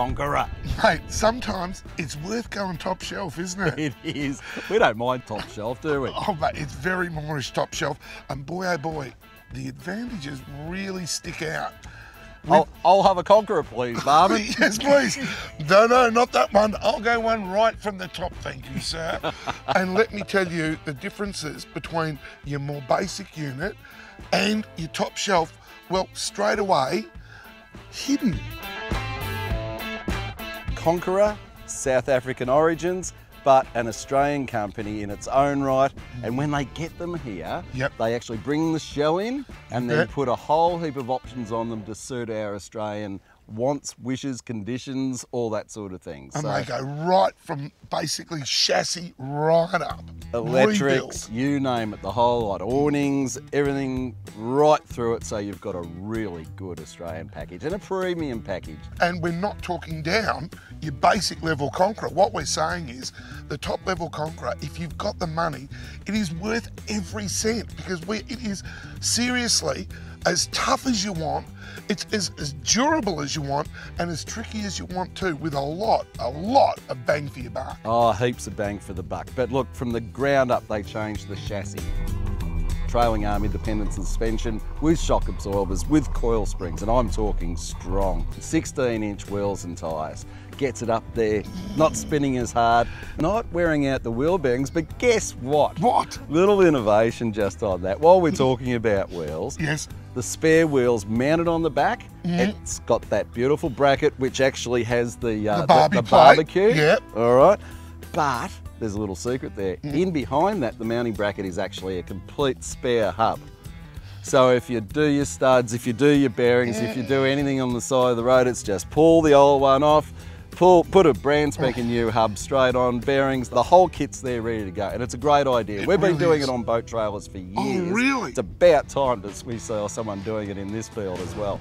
Conqueror. Mate, sometimes it's worth going top shelf, isn't it? It is. We don't mind top shelf, do we? Oh, mate, it's very Moorish top shelf. And boy, oh boy, the advantages really stick out. I'll, I'll have a Conqueror, please, Barman. yes, please. No, no, not that one. I'll go one right from the top, thank you, sir. and let me tell you the differences between your more basic unit and your top shelf. Well, straight away, hidden. Conqueror, South African origins, but an Australian company in its own right. And when they get them here, Yep. they actually bring the shell in and then bet. put a whole heap of options on them to suit our Australian wants, wishes, conditions, all that sort of thing. And So they go right from basically chassis right up. electrics, Rebuilt. you name it, the whole lot, awnings, everything right through it. So you've got a really good Australian package and a premium package. And we're not talking down your basic level Conqueror. What we're saying is the top level Conqueror, if you've got the money, it is worth every cent because we, it is seriously as tough as you want, it's as, as durable as you want, and as tricky as you want too, with a lot, a lot of bang for your buck. Oh, heaps of bang for the buck. But look, from the ground up, they changed the chassis. Trailing arm independent suspension with shock absorbers, with coil springs, and I'm talking strong. 16 inch wheels and tyres. Gets it up there, not spinning as hard, not wearing out the wheel bearings, but guess what? What? Little innovation just on that. While we're talking about wheels, Yes. the spare wheels mounted on the back. It's got that beautiful bracket which actually has the uh, The barbie plate, barbecue. yep. All right, but there's a little secret there. Mm. In behind that, the mounting bracket is actually a complete spare hub. So if you do your studs, if you do your bearings, if you do mm. anything on the side of the road, it's just pull the old one off, pull, put a brand spanking new hub straight on, bearings, the whole kit's there ready to go. And it's a great idea. It We've been doing is. it on boat trailers for oh, years. Oh, really? It's about time that we saw someone doing it in this field as well.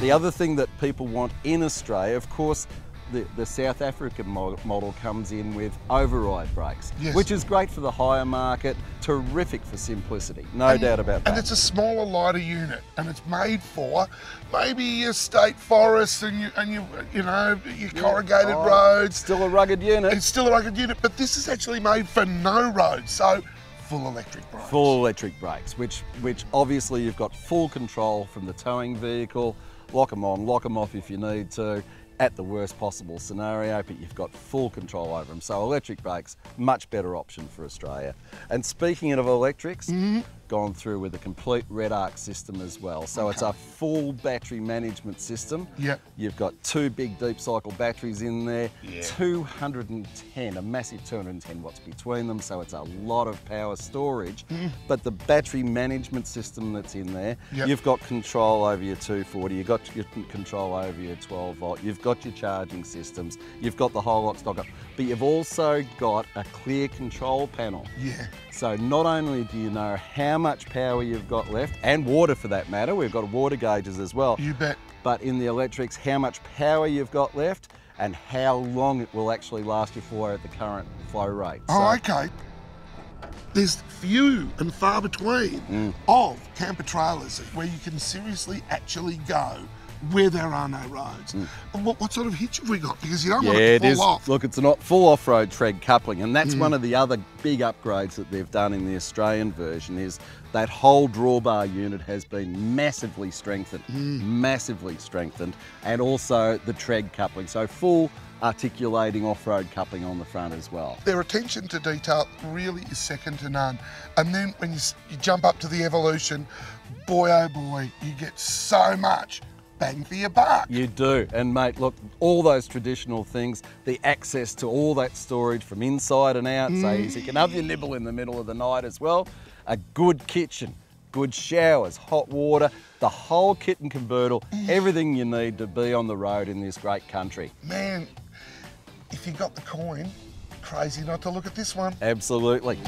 The other thing that people want in Australia, of course, the, the South African mo- model comes in with override brakes, Yes. which is great for the higher market, terrific for simplicity, no doubt about that. And it's a smaller, lighter unit, and it's made for maybe your state forests and you and you you know your corrugated Oh, roads. Still a rugged unit. It's still a rugged unit, but this is actually made for no roads, so full electric brakes. full electric brakes, which which obviously you've got full control from the towing vehicle. Lock them on, lock them off if you need to, at the worst possible scenario, but you've got full control over them. So electric brakes, much better option for Australia. And speaking of electrics, Mm-hmm. Gone through with a complete Redarc system as well. So it's a full battery management system. Yep. You've got two big deep cycle batteries in there, Yeah. 210, a massive 210 watts between them, so it's a lot of power storage. Hmm. But the battery management system that's in there, Yep. you've got control over your 240, you've got your control over your 12 volt, you've got your charging systems, you've got the whole lot stock up, but you've also got a clear control panel. Yeah. So not only do you know how much power you've got left, and water for that matter, we've got water gauges as well, You bet. but in the electrics, how much power you've got left and how long it will actually last you for at the current flow rate. Oh, So- okay. There's few and far between Mm. of camper trailers where you can seriously actually go where there are no roads. What, what sort of hitch have we got? Because you don't want Mm. Yeah, it it to fall is. off. Look, it's not full off-road Treg coupling, and Mm. that's one of the other big upgrades that they've done in the Australian version. Is that whole drawbar unit has been massively strengthened, Mm. massively strengthened, and also the Treg coupling. So full articulating off-road coupling on the front as well. Their attention to detail really is second to none. And then when you, you jump up to the evolution, boy oh boy, you get so much bang for your buck. You do. And mate, look, all those traditional things, the access to all that storage from inside and out, so you can have your nibble in the middle of the night as well. A good kitchen, good showers, hot water, the whole kit and caboodle, mm. everything you need to be on the road in this great country. Man, if you got the coin, crazy not to look at this one. Absolutely.